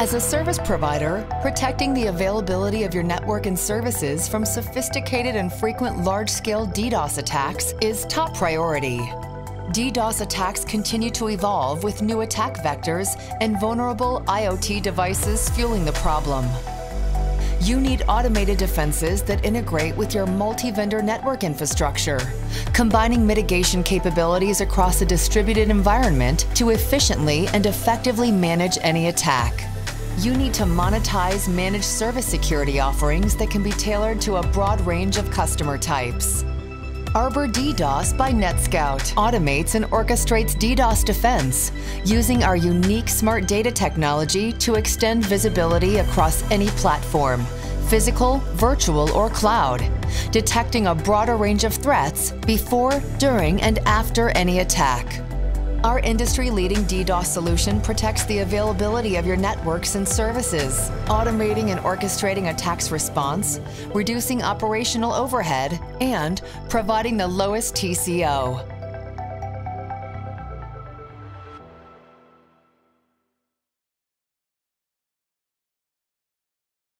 As a service provider, protecting the availability of your network and services from sophisticated and frequent large-scale DDoS attacks is top priority. DDoS attacks continue to evolve with new attack vectors and vulnerable IoT devices fueling the problem. You need automated defenses that integrate with your multi-vendor network infrastructure, combining mitigation capabilities across a distributed environment to efficiently and effectively manage any attack you need to monetize managed service security offerings that can be tailored to a broad range of customer types. Arbor DDoS by NetScout automates and orchestrates DDoS defense using our unique smart data technology to extend visibility across any platform, physical, virtual, or cloud, detecting a broader range of threats before, during, and after any attack. Our industry-leading DDoS solution protects the availability of your networks and services, automating and orchestrating attacks response, reducing operational overhead, and providing the lowest TCO.